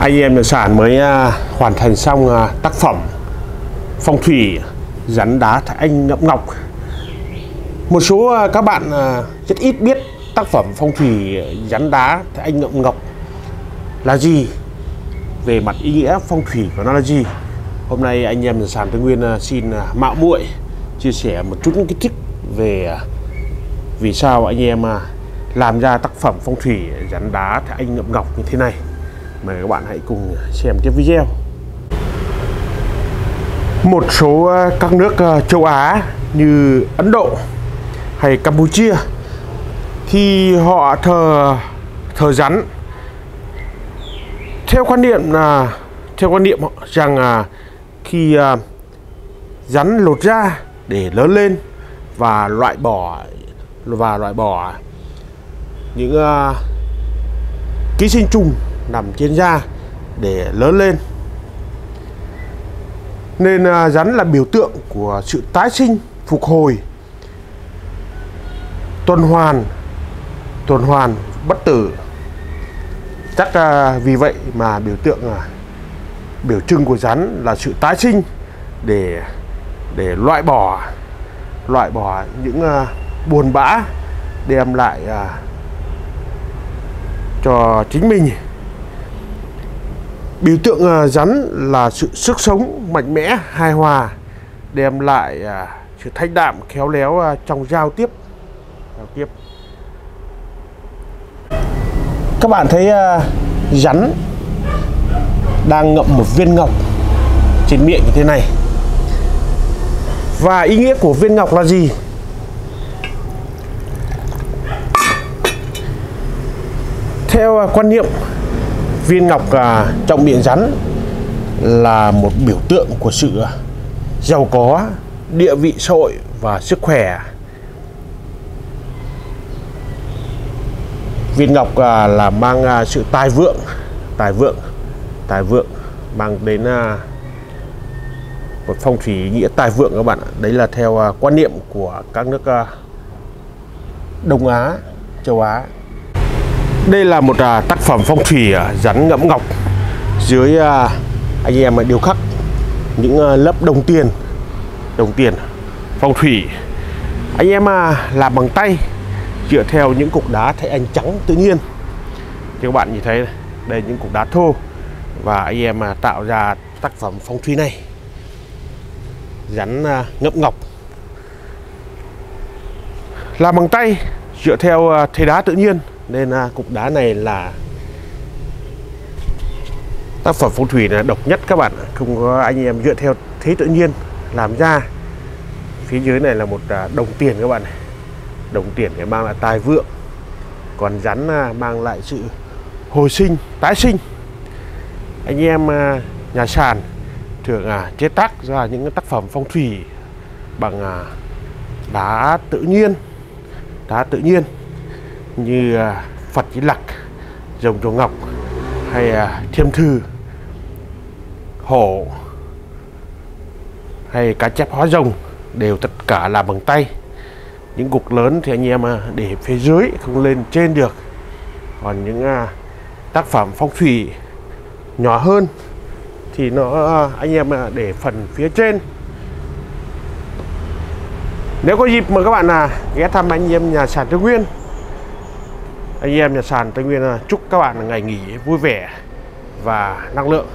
anh em nhà sản mới à, hoàn thành xong à, tác phẩm phong thủy rắn đá Thái anh ngậm ngọc. Một số à, các bạn rất ít biết tác phẩm phong thủy rắn đá Thái anh ngậm ngọc là gì. Về mặt ý nghĩa phong thủy của nó là gì. Hôm nay anh em nhà sản Tây Nguyên xin mạo muội chia sẻ một chút kiến thức về vì sao anh em à, làm ra tác phẩm phong thủy rắn đá Thái anh ngậm ngọc như thế này mời các bạn hãy cùng xem tiếp video. Một số ờ, các nước ờ, châu Á như Ấn Độ hay Campuchia thì họ thờ thờ rắn. Theo quan niệm là theo quan niệm họ rằng là khi à, rắn lột ra để lớn lên và loại bỏ, và loại bỏ những à, ký sinh trùng nằm trên da để lớn lên. Nên à, rắn là biểu tượng của sự tái sinh, phục hồi. Tuần hoàn tuần hoàn bất tử. Chắc à, vì vậy mà biểu tượng à, biểu trưng của rắn là sự tái sinh để để loại bỏ loại bỏ những buồn bã, đem lại cho chính mình biểu tượng à, rắn là sự sức sống mạnh mẽ, hài hòa, đem lại à, sự thanh đạm, khéo léo à, trong giao tiếp. Giao tiếp. Các bạn thấy rắn đang ngậm một viên ngọc trên miệng như thế này. Và ý nghĩa của viên ngọc là gì? Theo quan niệm viên ngọc à, trọng miệng rắn là một biểu tượng của sự à, giàu có địa vị xã hội và sức khỏe. Viên ngọc à, là mang à, sự tài vượng tài vượng tài vượng mang đến à, một phong thủy nghĩa tài vượng các bạn ạ. Đấy là theo à, quan niệm của các nước à, Đông Á châu Á đây là một à, tác phẩm phong thủy à, rắn ngẫm ngọc. Dưới à, anh em à, điêu khắc những à, lớp đồng tiền đồng tiền phong thủy. Anh em à, làm bằng tay dựa theo những cục đá thay anh trắng tự nhiên. Thì các bạn nhìn thấy đây những cục đá thô và anh em à, tạo ra tác phẩm phong thủy này. Rắn à, ngẫm ngọc. Làm bằng tay dựa theo à, thế đá tự nhiên nên à, cục đá này là tác phẩm phong thủy là độc nhất các bạn không có anh em dựa theo thế tự nhiên làm ra. Phía dưới này là một à, đồng tiền các bạn này. Đồng tiền để mang lại tài vượng. Còn rắn à, mang lại sự hồi sinh tái sinh. Anh em à, nhà sàn thường chế tác ra những cái tác phẩm phong thủy bằng đá tự nhiên. Đá tự nhiên như à, Phật Chí Lặc, Rồng Chùa Ngọc hay à, Thiêm Thư, Hổ hay cá chép hóa rồng đều tất cả là bằng tay. Những cục lớn thì anh em à, để phía dưới không lên trên được. Còn những tác phẩm phong thủy nhỏ hơn thì nó anh em để phần phía trên nếu có dịp mà các bạn à ghé thăm anh em nhà sản Trương Nguyên anh em nhà sàn Tây Nguyên chúc các bạn ngày nghỉ vui vẻ và năng lượng.